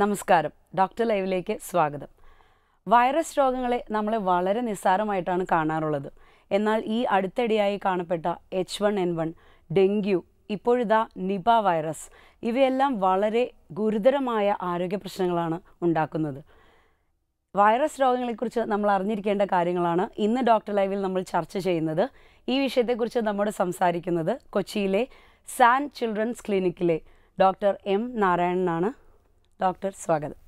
നമസ്കാരം. ഡോക്ടർ ലൈവിലേക്ക് സ്വാഗതം. വൈറസ് രോഗങ്ങളെ നമ്മൾ വളരെ നിസ്സാരമായിട്ടാണ് കാണാറുള്ളത്. എന്നാൽ ഈ അടുത്തിടെയായി കാണപ്പെട്ട H one N one dengue ഇപ്പോഴിതാ നിപ വൈറസ് ഇവയെല്ലാം വളരെ ഗുരുതരമായ ആരോഗ്യ പ്രശ്നങ്ങളാണ് ഉണ്ടാക്കുന്നത്. വൈറസ് രോഗങ്ങളെക്കുറിച്ച് നമ്മൾ അറിഞ്ഞിരിക്കേണ്ട കാര്യങ്ങളാണ് ഇന്ന് ഡോക്ടർ ലൈവിൽ നമ്മൾ ചർച്ച ചെയ്യുന്നത്. ഈ വിഷയത്തെക്കുറിച്ച് നമ്മോട് സംസാരിക്കുന്നത് കൊച്ചിയിലെ സാൻ ചിൽഡ്രൻസ് ക്ലിനിക്കിലെ ഡോക്ടർ എം നാരായണനാണ്. ഡോക്ടർ സ്വാഗതം.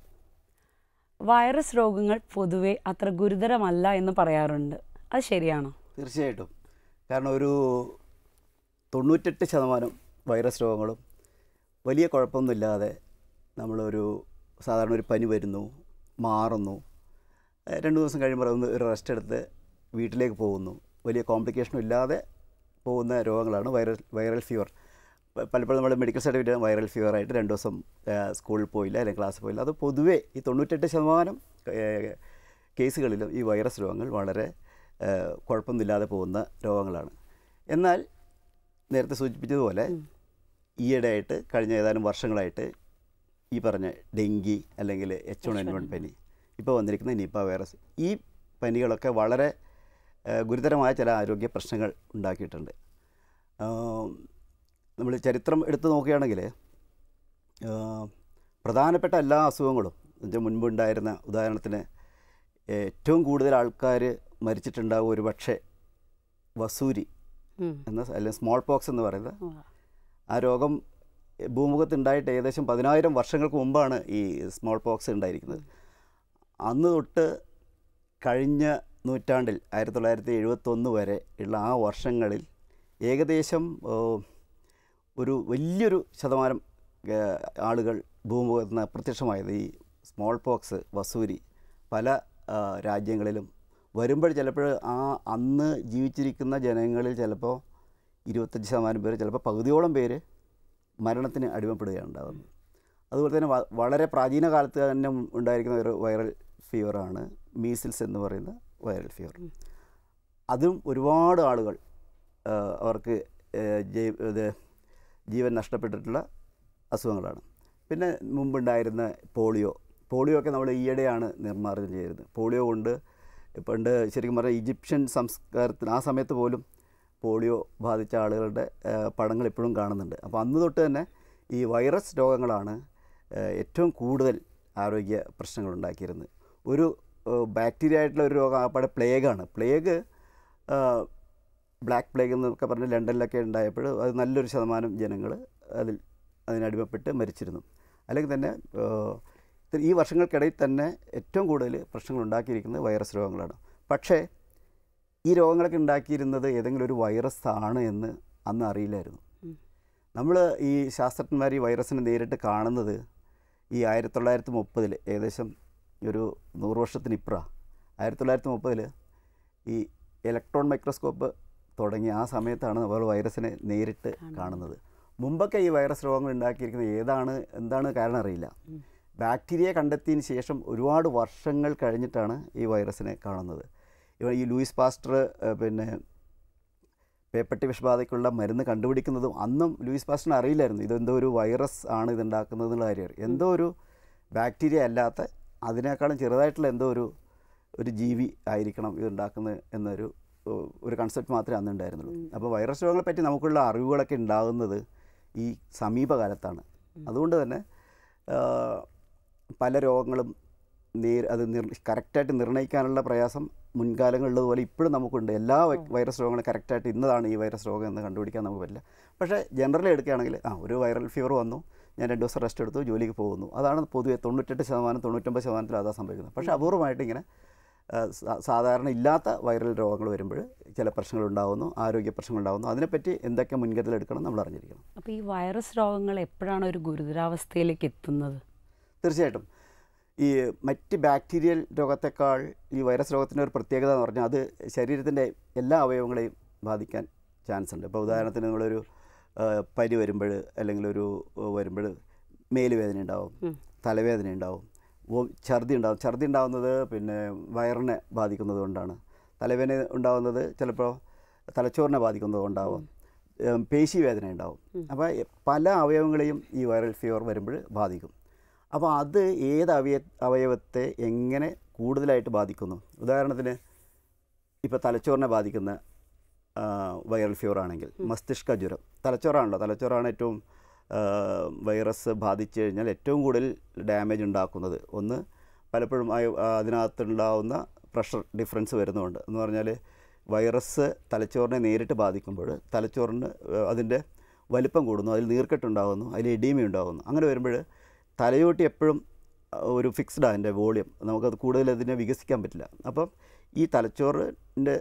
വൈറസ് രോഗങ്ങൾ പൊതുവെ അത്ര ഗുരുതരമല്ല എന്ന് പറയാറുണ്ട്. അത് ശരിയാണോ? തീർച്ചയായിട്ടും. കാരണം ഒരു തൊണ്ണൂറ്റെട്ട് ശതമാനം വൈറസ് രോഗങ്ങളും വലിയ കുഴപ്പമൊന്നുമില്ലാതെ നമ്മളൊരു സാധാരണ ഒരു പനി വരുന്നു മാറുന്നു. രണ്ട് ദിവസം കഴിയുമ്പോൾ ഒന്ന് ഒരു റെസ്റ്റ് എടുത്ത് വീട്ടിലേക്ക് പോകുന്നു. വലിയ കോംപ്ലിക്കേഷനും ഇല്ലാതെ പോകുന്ന രോഗങ്ങളാണ് വൈറൽ വൈറൽ ഫീവർ. പലപ്പോഴും നമ്മൾ മെഡിക്കൽ സർട്ടിഫിക്കറ്റ് വൈറൽ ഫീവർ ആയിട്ട് രണ്ട് ദിവസം സ്കൂളിൽ പോയില്ല അല്ലെങ്കിൽ ക്ലാസ്സിൽ പോയില്ല. അത് പൊതുവേ ഈ തൊണ്ണൂറ്റെട്ട് ശതമാനം കേസുകളിലും ഈ വൈറസ് രോഗങ്ങൾ വളരെ കുഴപ്പമൊന്നുമില്ലാതെ പോകുന്ന രോഗങ്ങളാണ്. എന്നാൽ നേരത്തെ സൂചിപ്പിച്ചതുപോലെ ഈയിടെയായിട്ട് കഴിഞ്ഞ ഏതാനും വർഷങ്ങളായിട്ട് ഈ പറഞ്ഞ ഡെങ്കി അല്ലെങ്കിൽ എച്ച് വൺ എൻ വൺ പനി ഇപ്പോൾ വന്നിരിക്കുന്ന നിപ്പ വൈറസ് ഈ പനികളൊക്കെ വളരെ ഗുരുതരമായ ചില ആരോഗ്യ പ്രശ്നങ്ങൾ ഉണ്ടാക്കിയിട്ടുണ്ട്. നമ്മൾ ചരിത്രം എടുത്തു നോക്കുകയാണെങ്കിൽ പ്രധാനപ്പെട്ട എല്ലാ അസുഖങ്ങളും ഇതിന്റെ മുൻപുണ്ടായിരുന്ന ഉദാഹരണത്തിന് ഏറ്റവും കൂടുതൽ ആൾക്കാർ മരിച്ചിട്ടുണ്ടാവും ഒരു പക്ഷേ വസൂരി. എന്ന അല്ലെങ്കിൽ സ്മോൾ പോക്സ് എന്ന് പറയുന്നത് ആ. രോഗം ഭൂമുഖത്തുണ്ടായിട്ട് ഏകദേശം പതിനായിരം വർഷങ്ങൾക്ക് മുമ്പാണ് ഈ സ്മോൾ പോക്സ് ഉണ്ടായിരിക്കുന്നത് അന്ന് തൊട്ട് കഴിഞ്ഞ നൂറ്റാണ്ടിൽ ആയിരത്തി തൊള്ളായിരത്തി എഴുപത്തൊന്ന് വരെ ഉള്ള ആ വർഷങ്ങളിൽ ഏകദേശം ഒരു വലിയൊരു ശതമാനം ആളുകൾ ഭൂമുഖത്ത് നിന്ന് അപ്രത്യക്ഷമായത് ഈ സ്മോൾ പോക്സ് വസൂരി പല രാജ്യങ്ങളിലും. വരുമ്പോൾ ചിലപ്പോൾ ആ അന്ന് ജീവിച്ചിരിക്കുന്ന ജനങ്ങളിൽ ചിലപ്പോൾ ഇരുപത്തഞ്ച് ശതമാനം പേര് ചിലപ്പോൾ പകുതിയോളം പേര് മരണത്തിന് അടിമപ്പെടുകയാണ് ഉണ്ടാകുന്നത് അതുപോലെ തന്നെ വളരെ പ്രാചീന കാലത്ത് തന്നെ ഉണ്ടായിരിക്കുന്ന ഒരു വൈറൽ ഫീവറാണ് മീസിൽസ് എന്ന് പറയുന്ന വൈറൽ ഫീവർ അതും ഒരുപാട് ആളുകൾ അവർക്ക് ജൈ- ഇത് ജീവൻ നഷ്ടപ്പെട്ടിട്ടുള്ള അസുഖങ്ങളാണ്. പിന്നെ മുമ്പുണ്ടായിരുന്ന പോളിയോ. പോളിയോ ഒക്കെ നമ്മൾ ഈയിടെയാണ് നിർമ്മാർജനം ചെയ്തിരുന്നത് പോളിയോ കൊണ്ട് പണ്ട് ശരിക്കും പറഞ്ഞാൽ ഈജിപ്ഷ്യൻ സംസ്കാരത്തിൽ ആ സമയത്ത് പോലും പോളിയോ ബാധിച്ച ആളുകളുടെ പടങ്ങൾ ഇപ്പോഴും കാണുന്നുണ്ട്. അപ്പോൾ അന്ന് തൊട്ട് തന്നെ ഈ വൈറസ് രോഗങ്ങളാണ് ഏറ്റവും കൂടുതൽ ആരോഗ്യ പ്രശ്നങ്ങൾ ഉണ്ടാക്കിയിരുന്നത്. ഒരു ബാക്ടീരിയ ആയിട്ടുള്ള ഒരു രോഗം ആപ്പാടെ പ്ലേഗാണ് പ്ലേഗ് ബ്ലാക്ക് പ്ലേഗ് എന്നൊക്കെ പറഞ്ഞ് ലണ്ടനിലൊക്കെ ഉണ്ടായപ്പോൾ അത് നല്ലൊരു ശതമാനം ജനങ്ങൾ അതിൽ അതിനടിമപ്പെട്ട് മരിച്ചിരുന്നു. അല്ലെങ്കിൽ തന്നെ ഈ വർഷങ്ങൾക്കിടയിൽ തന്നെ ഏറ്റവും കൂടുതൽ പ്രശ്നങ്ങൾ ഉണ്ടാക്കിയിരിക്കുന്നത് വൈറസ് രോഗങ്ങളാണ്. പക്ഷേ ഈ രോഗങ്ങളൊക്കെ ഉണ്ടാക്കിയിരുന്നത് ഏതെങ്കിലും ഒരു വൈറസ് ആണ് എന്ന് അന്ന് അറിയില്ലായിരുന്നു. നമ്മൾ ഈ ശാസ്ത്രജ്ഞന്മാർ ഈ വൈറസിനെ നേരിട്ട് കാണുന്നത് ഈ ആയിരത്തി തൊള്ളായിരത്തി മുപ്പതിൽ ഏകദേശം ഒരു നൂറ് വർഷത്തിന് ആയിരത്തി തൊള്ളായിരത്തി മുപ്പതിൽ ഈ ഇലക്ട്രോൺ മൈക്രോസ്കോപ്പ് തുടങ്ങി ആ സമയത്താണ് നമ്മൾ വൈറസിനെ നേരിട്ട് കാണുന്നത്. മുമ്പൊക്കെ ഈ വൈറസ് രോഗങ്ങൾ ഉണ്ടാക്കിയിരിക്കുന്നത് ഏതാണ് എന്താണ് കാരണം അറിയില്ല. ബാക്ടീരിയ കണ്ടെത്തിയതിന് ശേഷം ഒരുപാട് വർഷങ്ങൾ കഴിഞ്ഞിട്ടാണ് ഈ വൈറസിനെ കാണുന്നത്. ഇവ ഈ ലൂയിസ് പാസ്റ്റർ പിന്നെ പേപ്പട്ടി വിഷബാധയ്ക്കുള്ള മരുന്ന് കണ്ടുപിടിക്കുന്നതും അന്നും ലൂയിസ് പാസ്റ്ററിന് അറിയില്ലായിരുന്നു. ഇതെന്തോ ഒരു വൈറസ് ആണ് ഇതുണ്ടാക്കുന്നത് എന്നുള്ള കാര്യം. എന്തോ ഒരു ബാക്ടീരിയ അല്ലാത്ത അതിനേക്കാളും ചെറുതായിട്ടുള്ള എന്തോ ഒരു ഒരു ജീവി ആയിരിക്കണം ഇതുണ്ടാക്കുന്നത് എന്നൊരു ഒരു കൺസെപ്റ്റ് മാത്രമേ അന്ന് ഉണ്ടായിരുന്നുള്ളൂ. അപ്പോൾ വൈറസ് രോഗങ്ങളെ പറ്റി നമുക്കുള്ള അറിവുകളൊക്കെ ഉണ്ടാകുന്നത് ഈ സമീപകാലത്താണ്. അതുകൊണ്ട് തന്നെ പല രോഗങ്ങളും നേർ അത് നിർ കറക്റ്റായിട്ട് നിർണയിക്കാനുള്ള പ്രയാസം മുൻകാലങ്ങളിലുള്ളതുപോലെ ഇപ്പോഴും നമുക്കുണ്ട്. എല്ലാ വൈറസ് രോഗങ്ങളും കറക്റ്റായിട്ട് ഇന്നതാണ് ഈ വൈറസ് രോഗം എന്ന് കണ്ടുപിടിക്കാൻ നമുക്ക് പറ്റില്ല. പക്ഷേ ജനറലി എടുക്കുകയാണെങ്കിൽ ആ ഒരു വൈറൽ ഫീവർ വന്നു ഞാൻ രണ്ട് ദിവസം റെസ്റ്റ് എടുത്തു ജോലിക്ക് പോകുന്നു. അതാണ് പൊതുവെ തൊണ്ണൂറ്റെട്ട് ശതമാനം തൊണ്ണൂറ്റൊമ്പത് ശതമാനത്തിൽ അതാ സംഭവിക്കുന്നത്. പക്ഷേ അപൂർവമായിട്ട് ഇങ്ങനെ സാധാരണ ഇല്ലാത്ത വൈറൽ രോഗങ്ങൾ വരുമ്പോൾ ചില പ്രശ്നങ്ങൾ ഉണ്ടാകുന്നു ആരോഗ്യ പ്രശ്നങ്ങൾ ഉണ്ടാകുന്നു അതിനെപ്പറ്റി എന്തൊക്കെ മുൻകരുതൽ എടുക്കണം നമ്മൾ അറിഞ്ഞിരിക്കണം. അപ്പോൾ ഈ വൈറസ് രോഗങ്ങൾ എപ്പോഴാണ് ഒരു ഗുരുതരാവസ്ഥയിലേക്ക് എത്തുന്നത്? തീർച്ചയായിട്ടും. ഈ മറ്റ് ബാക്ടീരിയൽ രോഗത്തെക്കാൾ ഈ വൈറസ് രോഗത്തിന്റെ ഒരു പ്രത്യേകത എന്ന് പറഞ്ഞാൽ അത് ശരീരത്തിന്റെ എല്ലാ അവയവങ്ങളെയും ബാധിക്കാൻ ചാൻസ് ഉണ്ട്. ഇപ്പോൾ ഉദാഹരണത്തിന് നമ്മളൊരു പനി വരുമ്പോൾ അല്ലെങ്കിൽ ഒരു വരുമ്പോൾ മേലുവേദന ഉണ്ടാവും തലവേദന ഉണ്ടാവും ഛർദി ഉണ്ടാവും. ഛർദി ഉണ്ടാകുന്നത് പിന്നെ വയറിനെ ബാധിക്കുന്നത് കൊണ്ടാണ്. തലവേദന ഉണ്ടാകുന്നത് ചിലപ്പോൾ തലച്ചോറിനെ ബാധിക്കുന്നത് കൊണ്ടാവും. പേശി വേദന ഉണ്ടാവും. അപ്പോൾ പല അവയവങ്ങളെയും ഈ വൈറൽ ഫീവർ വരുമ്പോൾ ബാധിക്കും. അപ്പോൾ അത് ഏത് അവയ അവയവത്തെ എങ്ങനെ കൂടുതലായിട്ട് ബാധിക്കുന്നു? ഉദാഹരണത്തിന് ഇപ്പോൾ തലച്ചോറിനെ ബാധിക്കുന്ന വൈറൽ ഫീവർ ആണെങ്കിൽ മസ്തിഷ്ക ജ്വരം. തലച്ചോറാണല്ലോ. തലച്ചോറാണ് ഏറ്റവും വൈറസ് ബാധിച്ചു കഴിഞ്ഞാൽ ഏറ്റവും കൂടുതൽ ഡാമേജ് ഉണ്ടാക്കുന്നത് ഒന്ന് പലപ്പോഴും അതിനകത്തുണ്ടാവുന്ന പ്രഷർ ഡിഫറൻസ് വരുന്നുണ്ട്. എന്ന് പറഞ്ഞാൽ വൈറസ് തലച്ചോറിനെ നേരിട്ട് ബാധിക്കുമ്പോൾ തലച്ചോറിന് അതിന്റെ വലിപ്പം കൂടുന്നു അതിൽ നീർക്കെട്ടുണ്ടാകുന്നു അതിൽ എഡീമ ഉണ്ടാകുന്നു. അങ്ങനെ വരുമ്പോൾ തലയോട്ടി എപ്പോഴും ഒരു ഫിക്സ്ഡ് അതിന്റെ വോളിയം. നമുക്കത് കൂടുതൽ അതിനെ വികസിക്കാൻ പറ്റില്ല. അപ്പം ഈ തലച്ചോറിന്റെ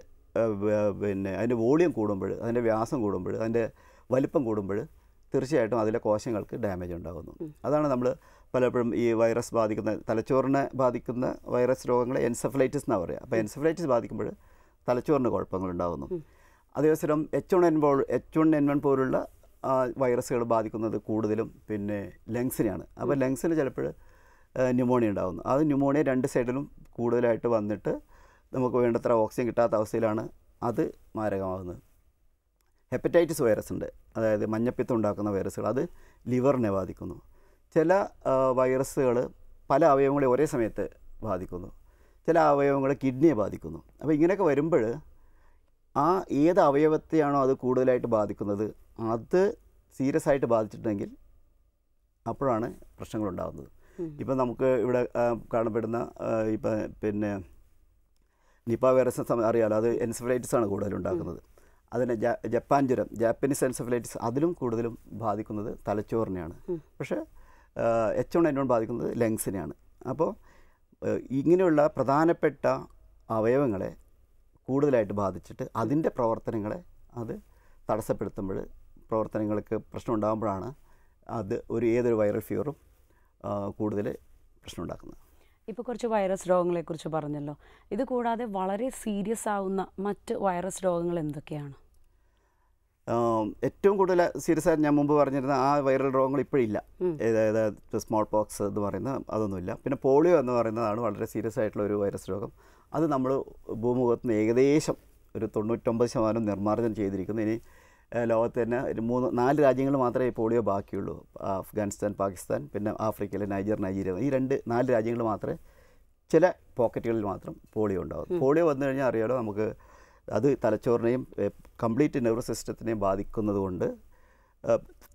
പിന്നെ അതിന്റെ വോളിയം കൂടുമ്പോൾ അതിന്റെ വ്യാസം കൂടുമ്പോൾ അതിന്റെ വലിപ്പം കൂടുമ്പോൾ തീർച്ചയായിട്ടും അതിലെ കോശങ്ങൾക്ക് ഡാമേജ് ഉണ്ടാകുന്നു. അതാണ് നമ്മൾ പലപ്പോഴും ഈ വൈറസ് ബാധിക്കുന്ന തലച്ചോറിനെ ബാധിക്കുന്ന വൈറസ് രോഗങ്ങളെ എൻസെഫലൈറ്റിസ് എന്നാണ് പറയുക അപ്പോൾ എൻസെഫലൈറ്റിസ് ബാധിക്കുമ്പോൾ തലച്ചോറിന് കുഴപ്പങ്ങളുണ്ടാകുന്നു അതേസരം എച്ച് വൺ എൻ പോൾ എച്ച് വൺ എൻ വൺ പോലുള്ള വൈറസുകൾ ബാധിക്കുന്നത് കൂടുതലും പിന്നെ ലങ്സിനെയാണ്. അപ്പോൾ ലങ്സിന് ചിലപ്പോൾ ന്യൂമോണിയ ഉണ്ടാകുന്നു. അത് ന്യൂമോണിയ രണ്ട് സൈഡിലും കൂടുതലായിട്ട് വന്നിട്ട് നമുക്ക് വേണ്ടത്ര ഓക്സിജൻ കിട്ടാത്ത അവസ്ഥയിലാണ് അത് മാരകമാകുന്നത്. ഹെപ്പറ്റൈറ്റിസ് വൈറസ് ഉണ്ട്. അതായത് മഞ്ഞപ്പിത്തം ഉണ്ടാക്കുന്ന വൈറസുകൾ അത് ലിവറിനെ ബാധിക്കുന്നു. ചില വൈറസുകൾ പല അവയവങ്ങളെ ഒരേ സമയത്ത് ബാധിക്കുന്നു. ചില അവയവങ്ങൾ കിഡ്നിയെ ബാധിക്കുന്നു. അപ്പോൾ ഇങ്ങനെയൊക്കെ വരുമ്പോൾ ആ ഏത് അവയവത്തെയാണോ അത് കൂടുതലായിട്ട് ബാധിക്കുന്നത് അത് സീരിയസ് ആയിട്ട് ബാധിച്ചിട്ടുണ്ടെങ്കിൽ അപ്പോഴാണ് പ്രശ്നങ്ങളുണ്ടാകുന്നത് ഇപ്പം നമുക്ക് ഇവിടെ കാണപ്പെടുന്ന ഇപ്പം പിന്നെ നിപ്പ വൈറസ് അറിയാലോ? അത് എൻസഫലൈറ്റിസ് ആണ് കൂടുതലും ഉണ്ടാക്കുന്നത്. അതിന് ജപ്പാൻ ജ്വരം ജാപ്പനീസ് എൻസഫലൈറ്റിസ് അതിലും കൂടുതലും ബാധിക്കുന്നത് തലച്ചോറിനെയാണ്. പക്ഷേ എച്ച് വൺ എൻ വൺ ബാധിക്കുന്നത് ലങ്സിനെയാണ്. അപ്പോൾ ഇങ്ങനെയുള്ള പ്രധാനപ്പെട്ട അവയവങ്ങളെ കൂടുതലായിട്ട് ബാധിച്ചിട്ട് അതിന്റെ പ്രവർത്തനങ്ങളെ അത് തടസ്സപ്പെടുത്തുമ്പോൾ പ്രവർത്തനങ്ങൾക്ക് പ്രശ്നം ഉണ്ടാകുമ്പോഴാണ് അത് ഒരു ഏതൊരു വൈറൽ ഫീവറും കൂടുതൽ പ്രശ്നം ഉണ്ടാക്കുന്നത് ഇപ്പോൾ കുറച്ച് വൈറസ് രോഗങ്ങളെക്കുറിച്ച് പറഞ്ഞല്ലോ. ഇത് കൂടാതെ വളരെ സീരിയസ് ആവുന്ന മറ്റ് വൈറസ് രോഗങ്ങൾ എന്തൊക്കെയാണ്? ഏറ്റവും കൂടുതൽ സീരിയസ് ആയിട്ട് ഞാൻ മുമ്പ് പറഞ്ഞിരുന്ന ആ വൈറൽ രോഗങ്ങൾ ഇപ്പോഴില്ല അതായത് സ്മോൾ പോക്സ് എന്ന് പറയുന്ന അതൊന്നുമില്ല പിന്നെ പോളിയോ എന്ന് പറയുന്നതാണ് വളരെ സീരിയസ് ആയിട്ടുള്ള ഒരു വൈറസ് രോഗം. അത് നമ്മൾ ഭൂമുഖത്ത് നിന്ന് ഏകദേശം ഒരു തൊണ്ണൂറ്റൊമ്പത് ശതമാനം നിർമ്മാർജനം ചെയ്തിരിക്കുന്നു. ഇനി ലോകത്ത് തന്നെ ഒരു മൂന്ന് നാല് രാജ്യങ്ങൾ മാത്രമേ പോളിയോ ബാക്കിയുള്ളൂ. അഫ്ഗാനിസ്ഥാൻ പാകിസ്ഥാൻ പിന്നെ ആഫ്രിക്കയിലെ നൈജർ നൈജീരിയ. ഈ രണ്ട് നാല് രാജ്യങ്ങൾ മാത്രമേ ചില പോക്കറ്റുകളിൽ മാത്രം പോളിയോ ഉണ്ടാവും പോളിയോ വന്നു കഴിഞ്ഞാൽ അറിയാലോ നമുക്ക് അത് തലച്ചോറിനെയും കംപ്ലീറ്റ് നെർവസ് സിസ്റ്റത്തിനെയും ബാധിക്കുന്നതുകൊണ്ട്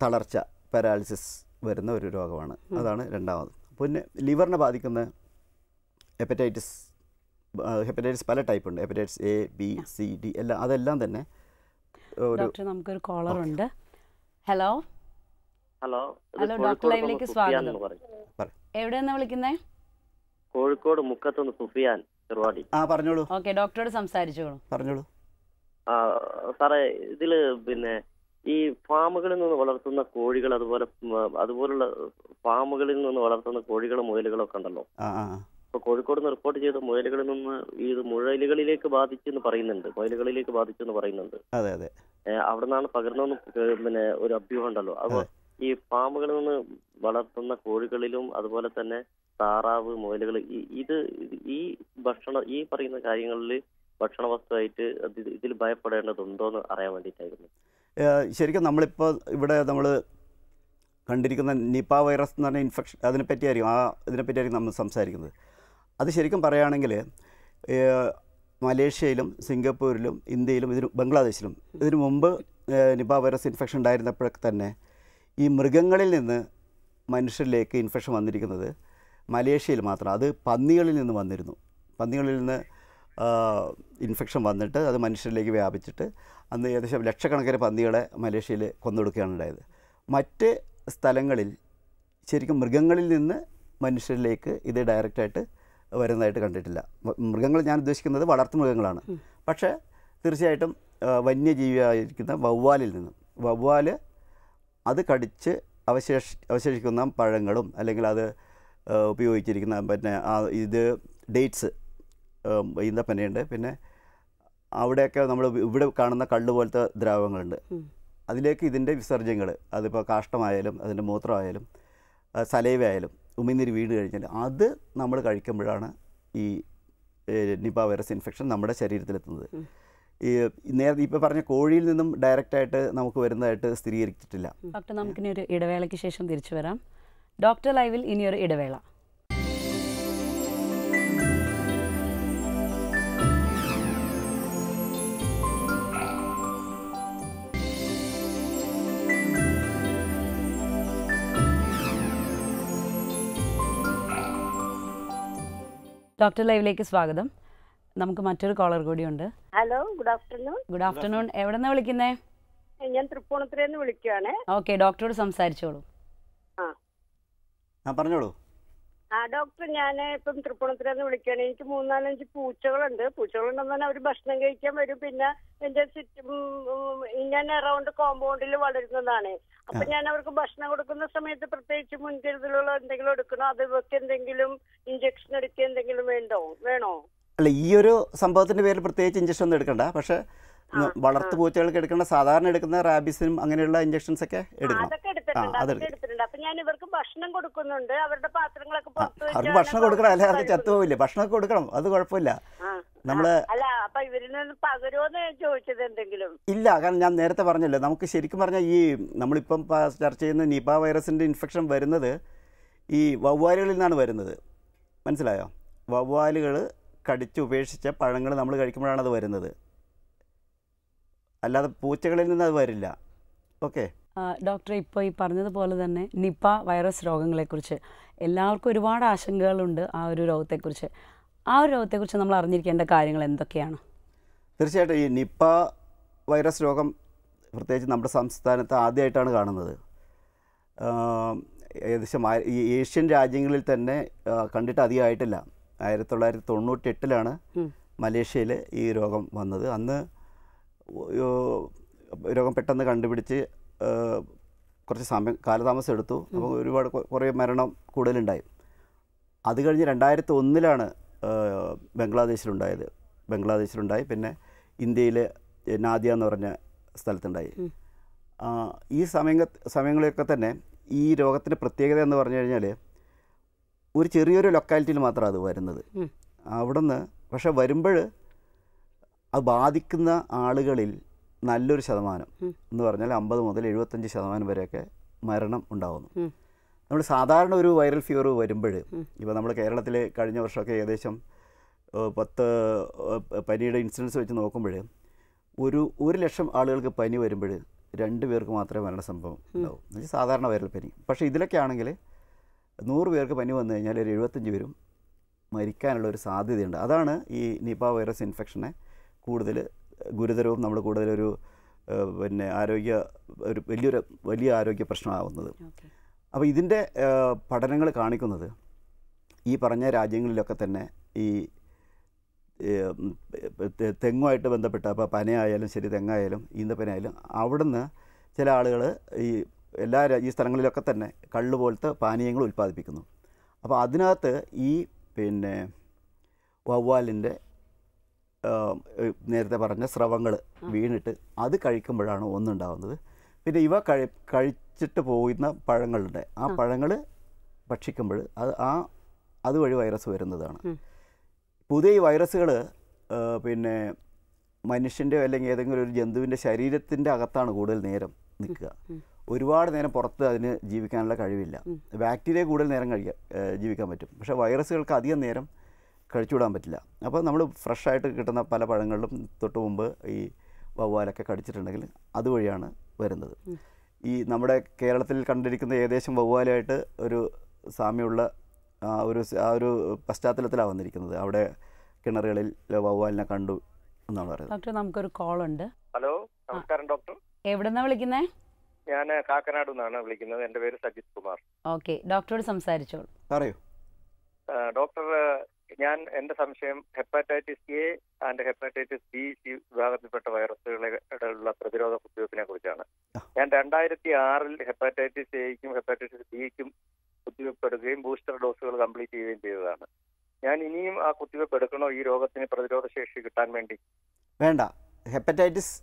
തളർച്ച പാരാലിസിസ് വരുന്ന ഒരു രോഗമാണ്. അതാണ് രണ്ടാമത്. പിന്നെ ലിവറിനെ ബാധിക്കുന്ന ഹെപ്പറ്റൈറ്റിസ് ഹെപ്പറ്റൈറ്റിസ് പല ടൈപ്പുണ്ട്. Hepatitis A B C D എല്ലാം അതെല്ലാം തന്നെ ഡോക്ടർ നമുക്കൊരു കോളർ ഉണ്ട്. Hello? Hello hello, doctor Kozhikode ലൈവിലേക്ക് സ്വാഗതം. എവിടെ നിന്നാ വിളിക്കുന്നേ? കോഴിക്കോട് മുക്കത്തുനിന്ന് സുഫിയാൻ ചെറുവാടി. ആ പറഞ്ഞോളൂ. ഓക്കെ ഡോക്ടറോട് സംസാരിച്ചോളൂ. പറഞ്ഞോളൂ. ആ സാറേ ഇതിൽ പിന്നെ ഈ ഫാമുകളിൽ നിന്ന് വളർത്തുന്ന കോഴികൾ അതുപോലെ അതുപോലുള്ള ഫാമുകളിൽ നിന്ന് വളർത്തുന്ന കോഴികളും മുയലുകളൊക്കെ ഉണ്ടല്ലോ. ഇപ്പൊ കോഴിക്കോട് നിന്ന് റിപ്പോർട്ട് ചെയ്ത മുയലുകളിൽ നിന്ന് ഇത് മുഴലുകളിലേക്ക് ബാധിച്ചെന്ന് പറയുന്നുണ്ട്. മുയലുകളിലേക്ക് ബാധിച്ചു എന്ന് പറയുന്നുണ്ട്. അതെ അതെ. അവിടെ നിന്നാണ് പകർന്നെന്ന് കേ- പിന്നെ ഒരു അഭ്യൂഹം ഉണ്ടല്ലോ. അപ്പോൾ അതെ. ഈ ഫാമുകളിൽ നിന്ന് വളർത്തുന്ന കോഴികളിലും അതുപോലെ തന്നെ താറാവ് മുയലുകൾ ഇത് ഈ ഭക്ഷണ ഈ പറയുന്ന കാര്യങ്ങളിൽ ഭക്ഷണ വസ്തുവായിട്ട് ഇതിൽ ഭയപ്പെടേണ്ടതുണ്ടോ എന്ന് അറിയാൻ വേണ്ടിയിട്ടായിരുന്നു. ശരിക്കും നമ്മളിപ്പോൾ ഇവിടെ നമ്മൾ കണ്ടിരിക്കുന്ന നിപ്പ വൈറസ് എന്ന് പറഞ്ഞ ഇൻഫെക്ഷൻ അതിനെപ്പറ്റിയായിരിക്കും ആ ഇതിനെപ്പറ്റിയായിരിക്കും നമ്മൾ സംസാരിക്കുന്നത്. അത് ശരിക്കും പറയുകയാണെങ്കിൽ മലേഷ്യയിലും സിംഗപ്പൂരിലും ഇന്ത്യയിലും ഇതിന് ബംഗ്ലാദേശിലും ഇതിനു മുമ്പ് നിപ വൈറസ് ഇൻഫെക്ഷൻ ഉണ്ടായിരുന്നപ്പോഴൊക്കെ തന്നെ ഈ മൃഗങ്ങളിൽ നിന്ന് മനുഷ്യരിലേക്ക് ഇൻഫെക്ഷൻ വന്നിരിക്കുന്നത് മലേഷ്യയിൽ മാത്രം അത് പന്നികളിൽ നിന്ന് വന്നിരുന്നു. പന്നികളിൽ നിന്ന് ഇൻഫെക്ഷൻ വന്നിട്ട് അത് മനുഷ്യരിലേക്ക് വ്യാപിച്ചിട്ട് അന്ന് ഏകദേശം ലക്ഷക്കണക്കിന് പന്നികളെ മലേഷ്യയിൽ കൊന്നൊടുക്കുകയാണ് ഉണ്ടായത്. മറ്റ് സ്ഥലങ്ങളിൽ ശരിക്കും മൃഗങ്ങളിൽ നിന്ന് മനുഷ്യരിലേക്ക് ഇത് ഡയറക്റ്റായിട്ട് വരുന്നതായിട്ട് കണ്ടിട്ടില്ല. മൃഗങ്ങൾ ഞാൻ ഉദ്ദേശിക്കുന്നത് വളർത്തു മൃഗങ്ങളാണ്. പക്ഷേ തീർച്ചയായിട്ടും വന്യജീവി വന്യജീവിയായിരിക്കുന്ന വവ്വാലിൽ നിന്നും വവ്വാൽ അത് കടിച്ച് അവശേഷ അവശേഷിക്കുന്ന പഴങ്ങളും അല്ലെങ്കിൽ അത് ഉപയോഗിച്ചിരിക്കുന്ന പിന്നെ ആ ഇത് ഡേറ്റ്സ് ഈന്തപ്പനയുണ്ട്. പിന്നെ അവിടെയൊക്കെ നമ്മൾ ഇവിടെ കാണുന്ന കള്ള് പോലത്തെ ദ്രാവകങ്ങളുണ്ട്. അതിലേക്ക് ഇതിന്റെ വിസർജ്യങ്ങൾ അതിപ്പോൾ കാഷ്ടമായാലും അതിന്റെ മൂത്രമായാലും സലൈവ ആയാലും ഉമിനീര് വീണ് കഴിഞ്ഞാൽ അത് നമ്മൾ കഴിക്കുമ്പോഴാണ് ഈ നിപ വൈറസ് ഇൻഫെക്ഷൻ നമ്മുടെ ശരീരത്തിലെത്തുന്നത്. ഈ നേരത്തെ ഇപ്പോൾ പറഞ്ഞ കോഴിയിൽ നിന്നും ഡയറക്റ്റായിട്ട് നമുക്ക് വരുന്നതായിട്ട് സ്ഥിരീകരിച്ചിട്ടില്ല. ഡോക്ടർ നമുക്കിനി ഒരു ഇടവേളയ്ക്ക് ശേഷം തിരിച്ചു വരാം. ഡോക്ടർ ലൈവിൽ ഇനിയൊരു ഇടവേള. ഡോക്ടർ ലൈവിലേക്ക് സ്വാഗതം. നമുക്ക് മറ്റൊരു കോളർ കൂടിയുണ്ട്. Hello good afternoon. Good afternoon. എവിടെ വിളിക്കുന്നേ? ഞാൻ തൃപ്പൂണിത്തുറയിൽ നിന്ന് വിളിക്കുകയാണ് ഓക്കെ ഡോക്ടറോട് സംസാരിച്ചോളൂ. ആ. ആ പറഞ്ഞോളൂ. ആ ഡോക്ടർ ഞാൻ ഇപ്പം തൃപ്പൂണിത്തുറയിൽ നിന്ന് വിളിക്കുകയാണ്. എനിക്ക് മൂന്നാലഞ്ച് പൂച്ചകളുണ്ട്. പൂച്ചകളുണ്ടെന്ന് പറഞ്ഞാൽ അവർ ഭക്ഷണം കഴിക്കാൻ വരും. പിന്നെ എന്റെ ചുറ്റും ഞാൻ അറൗണ്ട് കോമ്പൗണ്ടിൽ വളരുന്നതാണ്. അപ്പൊ ഞാൻ അവർക്ക് ഭക്ഷണം കൊടുക്കുന്ന സമയത്ത് പ്രത്യേകിച്ച് മുൻകരുതലുള്ള എന്തെങ്കിലും എടുക്കണോ? അത് ഇവർക്ക് എന്തെങ്കിലും ഇഞ്ചക്ഷൻ എടുക്കുക എന്തെങ്കിലും വേണ്ടോ? വേണോ? അല്ല ഈ ഒരു സംഭവത്തിന്റെ പേരിൽ പ്രത്യേകിച്ച് ഇഞ്ചക്ഷൻ ഒന്നും എടുക്കണ്ട. പക്ഷേ വളർത്തു പൂച്ചകൾക്ക് എടുക്കേണ്ട സാധാരണ എടുക്കുന്ന റാബിസിനും അങ്ങനെയുള്ള ഇഞ്ചക്ഷൻസ് ഒക്കെ എടുക്കും എടുക്കണം എടുത്തിട്ടുണ്ട് അപ്പൊ ഞാൻ ഇവർക്ക് ഭക്ഷണം കൊടുക്കുന്നുണ്ട്. അവരുടെ പാത്രങ്ങളൊക്കെ അവർക്ക് ഭക്ഷണം കൊടുക്കണം. അല്ലെ അവർക്ക് കഴുകുന്നത്. ചത്തുപോവില്ലേ. ഭക്ഷണമൊക്കെ കൊടുക്കണം. അത് കുഴപ്പമില്ല. നമ്മൾ അല്ല അപ്പൊ ഇവരിൽ നിന്ന് പകരുമോന്ന് ചോദിച്ചത് എന്തെങ്കിലും? ഇല്ല കാരണം ഞാൻ നേരത്തെ പറഞ്ഞല്ലോ. നമുക്ക് ശരിക്കും പറഞ്ഞാൽ ഈ നമ്മളിപ്പം ചർച്ച ചെയ്യുന്ന നിപ വൈറസിന്റെ ഇൻഫെക്ഷൻ വരുന്നത് ഈ വവ്വാലുകളിൽ നിന്നാണ് വരുന്നത്. മനസ്സിലായോ? വവ്വാലുകൾ കടിച്ച് ഉപേക്ഷിച്ച പഴങ്ങൾ നമ്മൾ കഴിക്കുമ്പോഴാണ് അത് വരുന്നത്. അല്ലാതെ പൂച്ചകളിൽ നിന്ന് അത് വരില്ല. ഓക്കെ ഡോക്ടർ ഇപ്പോൾ ഈ പറഞ്ഞതുപോലെ തന്നെ നിപ്പ വൈറസ് രോഗങ്ങളെക്കുറിച്ച് എല്ലാവർക്കും ഒരുപാട് ആശങ്കകളുണ്ട് ആ ഒരു രോഗത്തെക്കുറിച്ച്. ആ ഒരു രോഗത്തെക്കുറിച്ച് നമ്മൾ അറിഞ്ഞിരിക്കേണ്ട കാര്യങ്ങൾ എന്തൊക്കെയാണ്? തീർച്ചയായിട്ടും ഈ നിപ്പ വൈറസ് രോഗം പ്രത്യേകിച്ച് നമ്മുടെ സംസ്ഥാനത്ത് ആദ്യമായിട്ടാണ് കാണുന്നത്. ഏകദേശം ഈ ഏഷ്യൻ രാജ്യങ്ങളിൽ തന്നെ കണ്ടിട്ട് അധികമായിട്ടില്ല. ആയിരത്തി തൊള്ളായിരത്തി തൊണ്ണൂറ്റെട്ടിലാണ്. മലേഷ്യയിൽ ഈ രോഗം വന്നത്. അന്ന് രോഗം പെട്ടെന്ന് കണ്ടുപിടിച്ച് കുറച്ച് സമയം കാലതാമസം എടുത്തു. അപ്പോൾ ഒരുപാട് കുറേ മരണം കൂടുതലുണ്ടായി. അത് കഴിഞ്ഞ് രണ്ടായിരത്തി ഒന്നിലാണ് ബംഗ്ലാദേശിലുണ്ടായത്. ബംഗ്ലാദേശിലുണ്ടായി. പിന്നെ ഇന്ത്യയിൽ നാദിയ എന്ന് പറഞ്ഞ സ്ഥലത്തുണ്ടായി. ഈ സമയ സമയങ്ങളിലൊക്കെ തന്നെ ഈ രോഗത്തിന്റെ പ്രത്യേകത എന്ന് പറഞ്ഞു കഴിഞ്ഞാൽ ഒരു ചെറിയൊരു ലൊക്കാലിറ്റിയിൽ മാത്രമാണ് അത് വരുന്നത്. അവിടുന്ന് പക്ഷെ വരുമ്പോൾ അത് ബാധിക്കുന്ന ആളുകളിൽ നല്ലൊരു ശതമാനം എന്ന് പറഞ്ഞാൽ അമ്പത് മുതൽ എഴുപത്തഞ്ച് ശതമാനം വരെയൊക്കെ മരണം ഉണ്ടാകുന്നു നമ്മൾ സാധാരണ ഒരു വൈറൽ ഫീവർ വരുമ്പോൾ. ഇപ്പോൾ നമ്മൾ കേരളത്തിൽ കഴിഞ്ഞ വർഷമൊക്കെ ഏകദേശം പത്ത് പനിയുടെ ഇൻസിഡൻസ് വെച്ച് നോക്കുമ്പോൾ ഒരു ഒരു ലക്ഷം ആളുകൾക്ക് പനി വരുമ്പോൾ രണ്ട് പേർക്ക് മാത്രമേ മരണസംഭവം ഉണ്ടാവും. എന്നുവെച്ചാൽ സാധാരണ വൈറൽ പനി. പക്ഷേ ഇതിലൊക്കെ ആണെങ്കിൽ നൂറ് പേർക്ക് പനി വന്നു കഴിഞ്ഞാൽ ഒരു എഴുപത്തഞ്ച് പേരും മരിക്കാനുള്ള ഒരു സാധ്യതയുണ്ട്. അതാണ് ഈ നിപ വൈറസ് ഇൻഫെക്ഷനെ കൂടുതൽ ഗുരുതരവും നമ്മൾ കൂടുതലൊരു പിന്നെ ആരോഗ്യ ഒരു വലിയൊരു വലിയ ആരോഗ്യ പ്രശ്നമാവുന്നത്. അപ്പോൾ ഇതിന്റെ പഠനങ്ങൾ കാണിക്കുന്നത് ഈ പറഞ്ഞ രാജ്യങ്ങളിലൊക്കെ തന്നെ ഈ തെങ്ങുമായിട്ട് ബന്ധപ്പെട്ട അപ്പോൾ പനയായാലും ശരി തെങ്ങായാലും ഈന്തപ്പനയായാലും അവിടുന്ന് ചില ആളുകൾ ഈ എല്ലാ ഈ സ്ഥലങ്ങളിലൊക്കെ തന്നെ കള്ള് പോലത്തെ പാനീയങ്ങൾ ഉൽപ്പാദിപ്പിക്കുന്നു. അപ്പോൾ അതിനകത്ത് ഈ പിന്നെ വവ്വാലിന്റെ നേരത്തെ പറഞ്ഞ സ്രവങ്ങൾ വീണിട്ട് അത് കഴിക്കുമ്പോഴാണ് ഒന്നുണ്ടാവുന്നത്. പിന്നെ ഇവ കഴി കഴിച്ചിട്ട് പോകുന്ന പഴങ്ങളുണ്ട്. ആ പഴങ്ങൾ ഭക്ഷിക്കുമ്പോൾ അത് ആ അതുവഴി വൈറസ് വരുന്നതാണ്. പുതിയ ഈ വൈറസുകൾ പിന്നെ മനുഷ്യന്റെ അല്ലെങ്കിൽ ഏതെങ്കിലും ഒരു ജന്തുവിന്റെ ശരീരത്തിന്റെ അകത്താണ് കൂടുതൽ നേരം നിൽക്കുക. ഒരുപാട് നേരം പുറത്ത് അതിന് ജീവിക്കാനുള്ള കഴിവില്ല. ബാക്ടീരിയ കൂടുതൽ നേരം കഴിക്കാൻ ജീവിക്കാൻ പറ്റും. പക്ഷേ വൈറസുകൾക്ക് അധികം നേരം കഴിച്ചുവിടാൻ പറ്റില്ല. അപ്പോൾ നമ്മൾ ഫ്രഷായിട്ട് കിട്ടുന്ന പല പഴങ്ങളിലും തൊട്ട് മുമ്പ് ഈ വവ്വാലൊക്കെ കടിച്ചിട്ടുണ്ടെങ്കിൽ അതുവഴിയാണ് വരുന്നത്. ഈ നമ്മുടെ കേരളത്തിൽ കണ്ടിരിക്കുന്ന ഏകദേശം വവ്വാലായിട്ട് ഒരു സാമ്യമുള്ള ആ ഒരു ആ ഒരു പശ്ചാത്തലത്തിലാണ് വന്നിരിക്കുന്നത്. അവിടെ കിണറുകളിൽ വവ്വാലിനെ കണ്ടു എന്നാണ് പറയുന്നത്. ഡോക്ടർ നമുക്കൊരു കോൾ ഉണ്ട് ഹലോ നമസ്കാരം ഡോക്ടർ. എവിടെ നിന്നാണ് വിളിക്കുന്നേ? ഞാൻ കാക്കനാട് നിന്നാണ് വിളിക്കുന്നത്. എന്റെ പേര് സജിത് കുമാർ. ഓക്കെ ഡോക്ടറോട് സംസാരിച്ചോളൂ. പറയൂ. ഡോക്ടർ ഞാൻ എന്റെ സംശയം hepatitis A and hepatitis B C വിഭാഗത്തിൽപ്പെട്ട വൈറസുകളുള്ള പ്രതിരോധ കുത്തിവയ്പ്പിനെ കുറിച്ചാണ്. ഞാൻ രണ്ടായിരത്തി ആറിൽ ഹെപ്പാറ്റൈറ്റിസ് എയ്ക്കും ഹെപ്പാറ്റൈറ്റിസ് ബിക്കും എടുക്കുകയും ബൂസ്റ്റർ ഡോസുകൾ കംപ്ലീറ്റ് ചെയ്യുകയും ചെയ്തതാണ്. ഞാൻ ഇനിയും ആ കുത്തിവയ്പ്പ് എടുക്കണോ ഈ രോഗത്തിന് പ്രതിരോധ ശേഷി കിട്ടാൻ വേണ്ടി? വേണ്ട. ഹെപ്പറ്റൈറ്റിസ്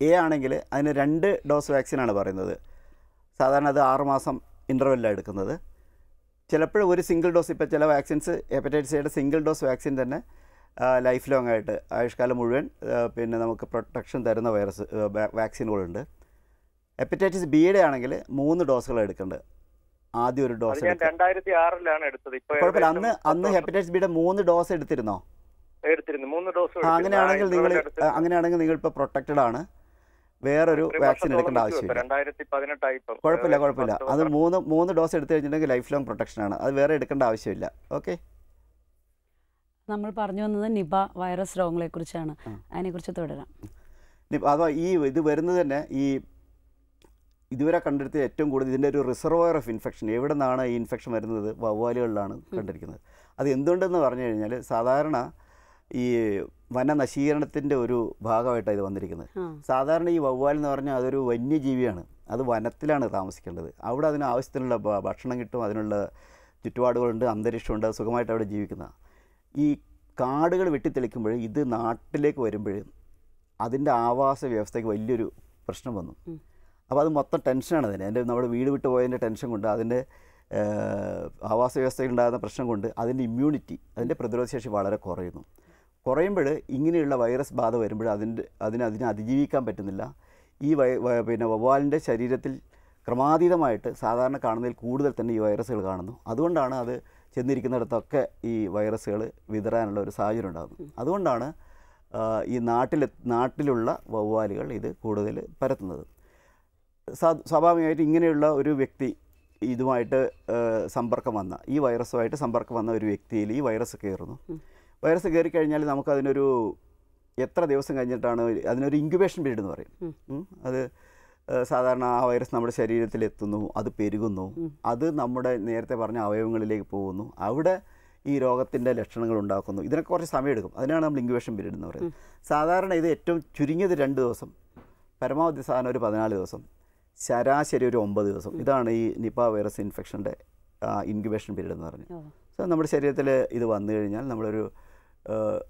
എ ആണെങ്കിൽ അതിന് രണ്ട് ഡോസ് വാക്സിനാണ് പറയുന്നത്. സാധാരണ അത് ആറുമാസം ഇന്റർവെല്ലാണ് എടുക്കുന്നത്. ചിലപ്പോൾ ഒരു സിംഗിൾ ഡോസ് ഇപ്പോൾ ചില വാക്സിൻസ് ഹെപ്പറ്റൈറ്റിസ് എയുടെ സിംഗിൾ ഡോസ് വാക്സിൻ തന്നെ ലൈഫ് ലോങ് ആയിട്ട് ആയുഷ്കാലം മുഴുവൻ പിന്നെ നമുക്ക് പ്രൊട്ടക്ഷൻ തരുന്ന വൈറസ് വാക്സിനുകളുണ്ട് ഹെപ്പറ്റൈറ്റിസ് ബിയുടെ ആണെങ്കിൽ മൂന്ന് ഡോസുകൾ എടുക്കേണ്ടത് ആദ്യം ഒരു ഡോസ് രണ്ടായിരത്തി ആറിലാണ് എടുത്തത്. കുഴപ്പമില്ല. അന്ന് അന്ന് ഹെപ്പറ്റൈറ്റിസ് ബിയുടെ മൂന്ന് ഡോസ് എടുത്തിരുന്നോ? എടുത്തിരുന്നു. മൂന്ന് ഡോസ് അങ്ങനെയാണെങ്കിൽ നിങ്ങൾ അങ്ങനെയാണെങ്കിൽ നിങ്ങൾ ഇപ്പോൾ പ്രൊട്ടക്റ്റഡ് ആണ്. വേറൊരു വാക്സിൻ എടുക്കേണ്ട ആവശ്യമില്ല. കുഴപ്പമില്ല കുഴപ്പമില്ല. അത് മൂന്ന് മൂന്ന് ഡോസ് എടുത്തു കഴിഞ്ഞിട്ടുണ്ടെങ്കിൽ ലൈഫ് ലോങ് പ്രൊട്ടക്ഷൻ ആണ്. അത് വേറെ എടുക്കേണ്ട ആവശ്യമില്ല. ഓക്കെ നമ്മൾ പറഞ്ഞു വന്നത് നിപ വൈറസ് രോഗങ്ങളെക്കുറിച്ചാണ്. കുറിച്ചാണ് അതിനെക്കുറിച്ച് തുടരാം. അഥവാ ഈ ഇത് വരുന്നത് തന്നെ ഈ ഇതുവരെ കണ്ടെടുത്ത ഏറ്റവും കൂടുതൽ ഇതിന്റെ ഒരു റിസർവോയർ ഓഫ് ഇൻഫെക്ഷൻ എവിടെ നിന്നാണ് ഈ ഇൻഫെക്ഷൻ വരുന്നത്? വവ്വാലുകളിലാണ് കണ്ടിരിക്കുന്നത്. അത് എന്തുകൊണ്ടെന്ന് പറഞ്ഞു കഴിഞ്ഞാൽ സാധാരണ ഈ വനനശീകരണത്തിന്റെ ഒരു ഭാഗമായിട്ടാണ് ഇത് വന്നിരിക്കുന്നത്. സാധാരണ ഈ വവ്വാൽ എന്ന് പറഞ്ഞാൽ അതൊരു വന്യജീവിയാണ്. അത് വനത്തിലാണ് താമസിക്കേണ്ടത്. അവിടെ അതിന് ആവശ്യത്തിനുള്ള ഭക്ഷണം കിട്ടും അതിനുള്ള ചുറ്റുപാടുകളുണ്ട് അന്തരീക്ഷമുണ്ട് അത് സുഖമായിട്ട് അവിടെ ജീവിക്കുന്ന. ഈ കാടുകൾ വെട്ടിത്തെളിക്കുമ്പോൾ ഇത് നാട്ടിലേക്ക് വരുമ്പോൾ അതിന്റെ ആവാസ വ്യവസ്ഥയ്ക്ക് വലിയൊരു പ്രശ്നം വന്നു. അപ്പോൾ അത് മൊത്തം ടെൻഷനാണ് അതിന്. എന്റെ നമ്മുടെ വീട് വിട്ട് പോയതിന്റെ ടെൻഷൻ കൊണ്ട് അതിന്റെ ആവാസ വ്യവസ്ഥയിൽ ഉണ്ടാകുന്ന പ്രശ്നം കൊണ്ട് അതിന്റെ ഇമ്മ്യൂണിറ്റി അതിന്റെ പ്രതിരോധശേഷി വളരെ കുറയുന്നു. കുറയുമ്പോൾ ഇങ്ങനെയുള്ള വൈറസ് ബാധ വരുമ്പോൾ അതിന്റെ അതിന് അതിനെ അതിജീവിക്കാൻ പറ്റുന്നില്ല. ഈ വൈ പിന്നെ വവ്വാലിന്റെ ശരീരത്തിൽ ക്രമാതീതമായിട്ട് സാധാരണ കാണുന്നതിൽ കൂടുതൽ തന്നെ ഈ വൈറസുകൾ കാണുന്നു. അതുകൊണ്ടാണ് അത് ചെന്നിരിക്കുന്നിടത്തൊക്കെ ഈ വൈറസുകൾ വിതരാനുള്ള ഒരു സാഹചര്യം ഉണ്ടാകുന്നത്. അതുകൊണ്ടാണ് ഈ നാട്ടിലെ നാട്ടിലുള്ള വവ്വാലുകൾ ഇത് കൂടുതൽ പരത്തുന്നത്. സ്വാഭാവികമായിട്ട് ഇങ്ങനെയുള്ള ഒരു വ്യക്തി ഇതുമായിട്ട് സമ്പർക്കം വന്ന ഈ വൈറസുമായിട്ട് സമ്പർക്കം വന്ന ഒരു വ്യക്തിയിൽ ഈ വൈറസ് കയറുന്നു വൈറസ് കയറി കഴിഞ്ഞാൽ നമുക്കതിനൊരു എത്ര ദിവസം കഴിഞ്ഞിട്ടാണ് അതിനൊരു ഇൻക്യുബേഷൻ പീരീഡ് എന്ന് പറയും. അത് സാധാരണ ആ വൈറസ് നമ്മുടെ ശരീരത്തിൽ എത്തുന്നു അത് പെരുകുന്നു അത് നമ്മുടെ നേരത്തെ പറഞ്ഞ അവയവങ്ങളിലേക്ക് പോകുന്നു. അവിടെ ഈ രോഗത്തിന്റെ ലക്ഷണങ്ങൾ ഉണ്ടാക്കുന്നു. ഇതിനൊക്കെ കുറച്ച് സമയമെടുക്കും. അതിനാണ് നമ്മൾ ഇൻക്യുബേഷൻ പീരീഡ് എന്ന് പറയുന്നത്. സാധാരണ ഇത് ഏറ്റവും ചുരുങ്ങിയത് രണ്ട് ദിവസം. പരമാവധി സാധനം ഒരു പതിനാല് ദിവസം. ശരാശരി ഒരു ഒമ്പത് ദിവസം. ഇതാണ് ഈ നിപ്പ വൈറസ് ഇൻഫെക്ഷന്റെ ഇൻക്യുബേഷൻ പീരീഡ് എന്ന് പറഞ്ഞത് സോ നമ്മുടെ ശരീരത്തിൽ ഇത് വന്നു കഴിഞ്ഞാൽ നമ്മളൊരു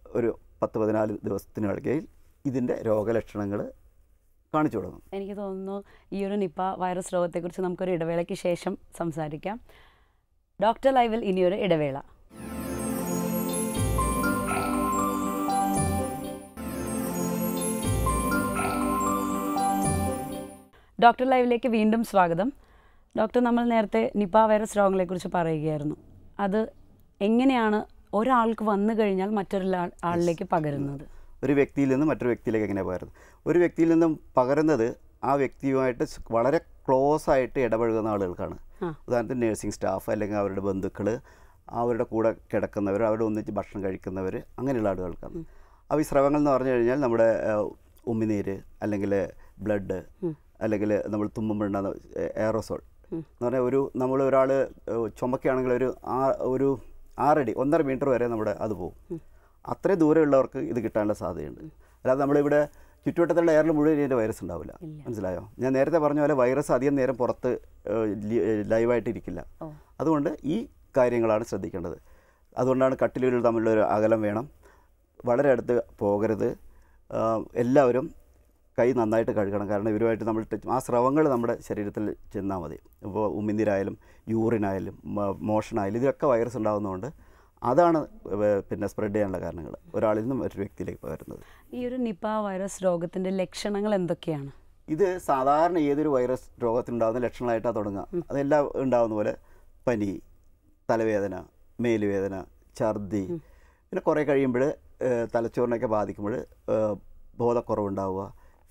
ഒരു പത്ത് പതിനാല് ദിവസത്തിനിടയ്ക്കയിൽ ഇതിന്റെ രോഗലക്ഷണങ്ങൾ കാണിച്ചു തുടങ്ങും എനിക്ക് തോന്നുന്നു ഈ ഒരു നിപ്പ വൈറസ് രോഗത്തെക്കുറിച്ച് നമുക്കൊരു ഇടവേളയ്ക്ക് ശേഷം സംസാരിക്കാം. ഡോക്ടർ ലൈവിൽ ഇനിയൊരു ഇടവേള. ഡോക്ടർ ലൈവിലേക്ക് വീണ്ടും സ്വാഗതം. ഡോക്ടർ നമ്മൾ നേരത്തെ നിപ്പ വൈറസ് രോഗങ്ങളെക്കുറിച്ച് പറയുകയായിരുന്നു. അത് എങ്ങനെയാണ് ഒരാൾക്ക് വന്നു കഴിഞ്ഞാൽ മറ്റൊരു ആളിലേക്ക് പകരുന്നത്. ഒരു വ്യക്തിയിൽ നിന്ന് മറ്റൊരു വ്യക്തിയിലേക്ക് എങ്ങനെ പകരുന്നത്? ഒരു വ്യക്തിയിൽ നിന്നും പകരുന്നത് ആ വ്യക്തിയുമായിട്ട് വളരെ ക്ലോസ് ആയിട്ട് ഇടപഴകുന്ന ആളുകൾക്കാണ്. ഉദാഹരണത്തിന് നേഴ്സിംഗ് സ്റ്റാഫ് അല്ലെങ്കിൽ അവരുടെ ബന്ധുക്കൾ അവരുടെ കൂടെ കിടക്കുന്നവർ അവരുടെ ഒന്നിച്ച് ഭക്ഷണം കഴിക്കുന്നവർ അങ്ങനെയുള്ള ആളുകൾക്കാണ്. ഈ സ്രവങ്ങൾ എന്ന് പറഞ്ഞു കഴിഞ്ഞാൽ നമ്മുടെ ഉമ്മിനീര് ഉമിനീര് അല്ലെങ്കിൽ ബ്ലഡ് അല്ലെങ്കിൽ നമ്മൾ തുമ്മുമ്പോഴുണ്ടാകുന്ന എയറോസോൾ എന്ന് പറഞ്ഞാൽ ഒരു നമ്മൾ ഒരാൾ ചുമക്കുകയാണെങ്കിൽ ഒരു ആ ഒരു ആറടി ഒന്നര മീറ്റർ വരെ നമ്മുടെ അത് പോകും അത്രയും ദൂരമുള്ളവർക്ക് ഇത് കിട്ടാനുള്ള സാധ്യതയുണ്ട്. അല്ലാതെ നമ്മളിവിടെ ചുറ്റുവട്ടത്തുള്ള എയറിൽ മുഴുവൻ ഇതിന്റെ വൈറസ് ഉണ്ടാവില്ല. മനസ്സിലായോ? ഞാൻ നേരത്തെ പറഞ്ഞ പോലെ വൈറസ് അധികം നേരം പുറത്ത് ലൈവായിട്ടിരിക്കില്ല അതുകൊണ്ട് ഈ കാര്യങ്ങളാണ് ശ്രദ്ധിക്കേണ്ടത്. അതുകൊണ്ടാണ് കട്ടിലുകൾ തമ്മിലുള്ള ഒരു അകലം വേണം. വളരെ അടുത്ത് പോകരുത്. എല്ലാവരും കൈ നന്നായിട്ട് കഴുകണം. കാരണം ഇവരുമായിട്ട് നമ്മൾ ആ സ്രവങ്ങൾ നമ്മുടെ ശരീരത്തിൽ ചെന്നാൽ മതി. ഇപ്പോൾ ഉമിനീരായാലും യൂറിനായാലും മോഷനായാലും ഇതിലൊക്കെ വൈറസ് ഉണ്ടാകുന്നതുകൊണ്ട് അതാണ് പിന്നെ സ്പ്രെഡ് ചെയ്യാനുള്ള കാരണങ്ങൾ. ഒരാളിൽ നിന്നും മറ്റൊരു വ്യക്തിയിലേക്ക് പകരുന്നത്. ഈ ഒരു നിപ വൈറസ് രോഗത്തിന്റെ ലക്ഷണങ്ങൾ എന്തൊക്കെയാണ്? ഇത് സാധാരണ ഏതൊരു വൈറസ് രോഗത്തിനുണ്ടാകുന്ന ലക്ഷണങ്ങളായിട്ടാണ് തുടങ്ങുക. അതെല്ലാം ഉണ്ടാകുന്ന പോലെ പനി തലവേദന മേലുവേദന ഛർദി പിന്നെ കുറേ കഴിയുമ്പോൾ തലച്ചോറിനൊക്കെ ബാധിക്കുമ്പോൾ ബോധക്കുറവുണ്ടാവുക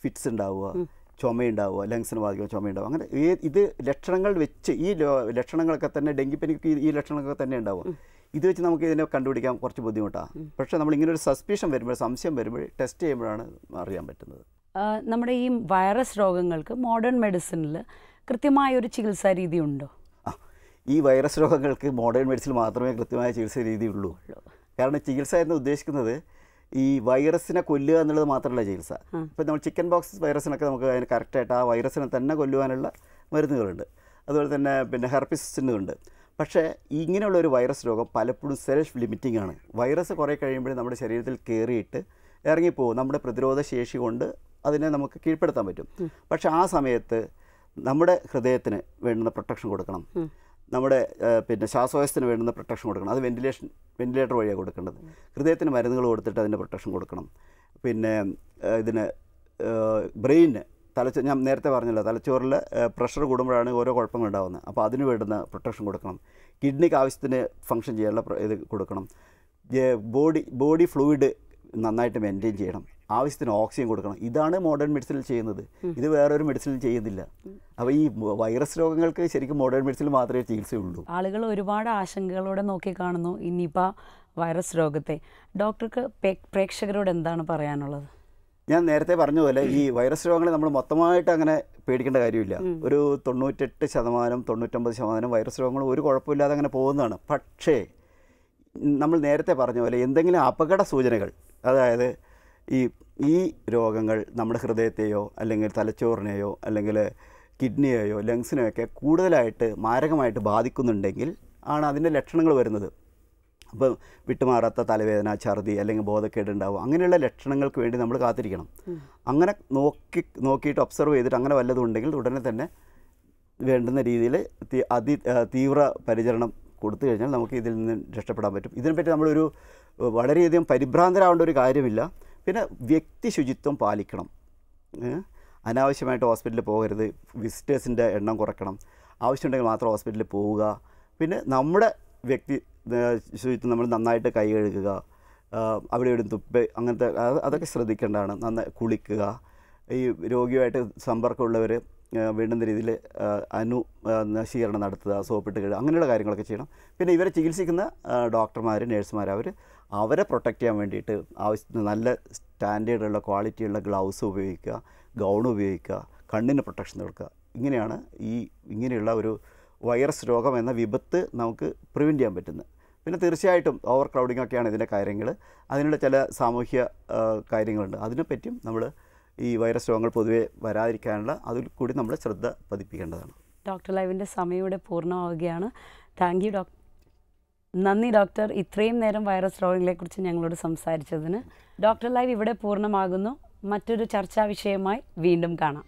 ഫിറ്റ്സ് ഉണ്ടാവുക ചുമയുണ്ടാവുക ലങ്സിന് ബാധിക്കുമ്പോൾ ചുമയുണ്ടാവുക. അങ്ങനെ ഈ ഇത് ലക്ഷണങ്ങൾ വെച്ച് ഈ ലക്ഷണങ്ങളൊക്കെ തന്നെ ഡെങ്കിപ്പനിക്ക് ഈ- ലക്ഷണങ്ങളൊക്കെ തന്നെ ഉണ്ടാവുക. ഇത് വെച്ച് നമുക്ക് ഇതിനെ കണ്ടുപിടിക്കാൻ കുറച്ച് ബുദ്ധിമുട്ടാണ് പക്ഷേ നമ്മൾ ഇങ്ങനെ ഒരു സസ്പീഷൻ വരുമ്പോൾ സംശയം വരുമ്പോൾ ടെസ്റ്റ് ചെയ്യുമ്പോഴാണ് അറിയാൻ പറ്റുന്നത്. നമ്മുടെ ഈ വൈറസ് രോഗങ്ങൾക്ക് മോഡേൺ മെഡിസിനിൽ കൃത്യമായ ഒരു ചികിത്സാ രീതി ഉണ്ടോ? ഈ വൈറസ് രോഗങ്ങൾക്ക് മോഡേൺ മെഡിസിൻ മാത്രമേ കൃത്യമായ ചികിത്സാ രീതി ഉള്ളൂ. കാരണം ചികിത്സ എന്ന് ഉദ്ദേശിക്കുന്നത് ഈ വൈറസിനെ കൊല്ലുക എന്നുള്ളത് മാത്രമല്ല ചികിത്സ. ഇപ്പം നമ്മൾ ചിക്കൻ ബോക്സ് വൈറസിനൊക്കെ നമുക്ക് അതിന് കറക്റ്റായിട്ട് ആ വൈറസിനെ തന്നെ കൊല്ലുവാനുള്ള മരുന്നുകളുണ്ട്. അതുപോലെ തന്നെ പിന്നെ ഹെർപ്പിസിനുണ്ട് പക്ഷേ ഇങ്ങനെയുള്ള ഒരു വൈറസ് രോഗം പലപ്പോഴും സെൽഫ് ലിമിറ്റിംഗ് ആണ്. വൈറസ് കുറേ കഴിയുമ്പോൾ നമ്മുടെ ശരീരത്തിൽ കയറിയിട്ട് ഇറങ്ങിപ്പോകും നമ്മുടെ പ്രതിരോധ ശേഷി കൊണ്ട് അതിനെ നമുക്ക് കീഴ്പ്പെടുത്താൻ പറ്റും. പക്ഷേ ആ സമയത്ത് നമ്മുടെ ഹൃദയത്തിന് വേണ്ടുന്ന പ്രൊട്ടക്ഷൻ കൊടുക്കണം. നമ്മുടെ പിന്നെ ശ്വാസകോശത്തിന് വേണ്ടുന്ന പ്രൊട്ടക്ഷൻ കൊടുക്കണം. അത് വെന്റിലേഷൻ വെന്റിലേറ്റർ വഴിയാണ് കൊടുക്കേണ്ടത്. ഹൃദയത്തിന് മരുന്നുകൾ കൊടുത്തിട്ട് അതിന്റെ പ്രൊട്ടക്ഷൻ കൊടുക്കണം. പിന്നെ ഇതിന് ബ്രെയിന് തലച്ചോ ഞാൻ നേരത്തെ പറഞ്ഞല്ലോ തലച്ചോറിൽ പ്രഷർ കൂടുമ്പോഴാണ് ഓരോ കുഴപ്പങ്ങൾ ഉണ്ടാകുന്നത് അപ്പോൾ അതിന് വേണ്ടുന്ന പ്രൊട്ടക്ഷൻ കൊടുക്കണം. കിഡ്നിക്ക് ആവശ്യത്തിന് ഫങ്ഷൻ ചെയ്യാനുള്ള ഇത് കൊടുക്കണം. ബോഡി ബോഡി ഫ്ലൂയിഡ് നന്നായിട്ട് മെയിന്റെയിൻ ചെയ്യണം. ആവശ്യത്തിന് ഓക്സിജൻ കൊടുക്കണം. ഇതാണ് മോഡേൺ മെഡിസിനിൽ ചെയ്യുന്നത്. ഇത് വേറൊരു മെഡിസിനിൽ ചെയ്യുന്നില്ല. അപ്പോൾ ഈ വൈറസ് രോഗങ്ങൾക്ക് ശരിക്കും മോഡേൺ മെഡിസിനിൽ മാത്രമേ ചികിത്സയുള്ളൂ. ആളുകൾ ഒരുപാട് ആശങ്കകളോടെ നോക്കിക്കാണുന്നു ഇനിയിപ്പോൾ വൈറസ് രോഗത്തെ. ഡോക്ടർക്ക് പ്രേക്ഷകരോട് എന്താണ് പറയാനുള്ളത്? ഞാൻ നേരത്തെ പറഞ്ഞതുപോലെ പോലെ ഈ വൈറസ് രോഗങ്ങളെ നമ്മൾ മൊത്തമായിട്ട് അങ്ങനെ പേടിക്കേണ്ട കാര്യമില്ല. ഒരു തൊണ്ണൂറ്റെട്ട് ശതമാനം തൊണ്ണൂറ്റൊമ്പത് ശതമാനം വൈറസ് രോഗങ്ങൾ ഒരു കുഴപ്പമില്ലാതെ അങ്ങനെ പോകുന്നതാണ്. പക്ഷേ നമ്മൾ നേരത്തെ പറഞ്ഞ പോലെ എന്തെങ്കിലും അപകട സൂചനകൾ അതായത് ഈ ഈ രോഗങ്ങൾ നമ്മുടെ ഹൃദയത്തെയോ അല്ലെങ്കിൽ തലച്ചോറിനെയോ അല്ലെങ്കിൽ കിഡ്നിയെയോ ലങ്സിനെയോ ഒക്കെ കൂടുതലായിട്ട് മാരകമായിട്ട് ബാധിക്കുന്നുണ്ടെങ്കിൽ ആണ് അതിന്റെ ലക്ഷണങ്ങൾ വരുന്നത്. അപ്പം വിട്ടുമാറാത്ത തലവേദന ഛർദി അല്ലെങ്കിൽ ബോധക്കേട് ഉണ്ടാവും അങ്ങനെയുള്ള ലക്ഷണങ്ങൾക്ക് വേണ്ടി നമ്മൾ കാത്തിരിക്കണം. അങ്ങനെ നോക്കി നോക്കിയിട്ട് ഒബ്സർവ് ചെയ്തിട്ട് അങ്ങനെ വല്ലതും ഉണ്ടെങ്കിൽ ഉടനെ തന്നെ വേണ്ടുന്ന രീതിയിൽ അതി തീവ്ര പരിചരണം കൊടുത്തു കഴിഞ്ഞാൽ നമുക്ക് ഇതിൽ നിന്ന് രക്ഷപ്പെടാൻ പറ്റും. ഇതിനെപ്പറ്റി നമ്മളൊരു വളരെയധികം പരിഭ്രാന്തരാവേണ്ട ഒരു കാര്യമില്ല. പിന്നെ വ്യക്തി ശുചിത്വം പാലിക്കണം. അനാവശ്യമായിട്ട് ഹോസ്പിറ്റലിൽ പോകരുത്. വിസിറ്റേഴ്സിന്റെ എണ്ണം കുറയ്ക്കണം ആവശ്യമുണ്ടെങ്കിൽ മാത്രം ഹോസ്പിറ്റലിൽ പോവുക. പിന്നെ നമ്മുടെ വ്യക്തി ശുചിത്വം നമ്മൾ നന്നായിട്ട് കൈ കഴുകുക. അവിടെ ഇവിടെ തുപ്പ് അങ്ങനത്തെ അതൊക്കെ ശ്രദ്ധിക്കേണ്ടതാണ്. നന്നായി കുളിക്കുക. ഈ രോഗിയുമായിട്ട് സമ്പർക്കമുള്ളവർ വേണ്ടുന്ന രീതിയിൽ അനു നശീകരണം നടത്തുക സോപ്പിട്ട് കഴുകുക അങ്ങനെയുള്ള കാര്യങ്ങളൊക്കെ ചെയ്യണം. പിന്നെ ഇവരെ ചികിത്സിക്കുന്ന ഡോക്ടർമാർ നേഴ്സുമാർ അവർ അവരെ പ്രൊട്ടക്റ്റ് ചെയ്യാൻ വേണ്ടിയിട്ട് ആവശ്യത്തിന് നല്ല സ്റ്റാൻഡേർഡുള്ള ക്വാളിറ്റിയുള്ള ഗ്ലൗസ് ഉപയോഗിക്കുക ഗൗൺ ഉപയോഗിക്കുക കണ്ണിന് പ്രൊട്ടക്ഷൻ കൊടുക്കുക. ഇങ്ങനെയാണ് ഈ ഇങ്ങനെയുള്ള ഒരു വൈറസ് രോഗം എന്ന വിപത്ത് നമുക്ക് പ്രിവെന്റ് ചെയ്യാൻ പറ്റുന്നത്. പിന്നെ തീർച്ചയായിട്ടും ഓവർ ക്രൗഡിംഗ് ഒക്കെയാണ് ഇതിന്റെ കാര്യങ്ങൾ. അതിനുള്ള ചില സാമൂഹ്യ കാര്യങ്ങളുണ്ട്. അതിനെപ്പറ്റിയും നമ്മൾ ഈ വൈറസ് രോഗങ്ങൾ പൊതുവെ വരാതിരിക്കാനുള്ള അതിൽ കൂടി നമ്മൾ ശ്രദ്ധ പതിപ്പിക്കേണ്ടതാണ്. ഡോക്ടർ ലൈവിന്റെ സമയം ഇവിടെ പൂർണമാവുകയാണ്. താങ്ക് യു ഡോക്ടർ നന്ദി ഡോക്ടർ. ഇത്രയും നേരം വൈറസ് രോഗങ്ങളെക്കുറിച്ച് ഞങ്ങളോട് സംസാരിച്ചതിന് ഡോക്ടർ ലൈവ് ഇവിടെ പൂർണമാകുന്നു. മറ്റൊരു ചർച്ചാ വിഷയമായി വീണ്ടും കാണാം.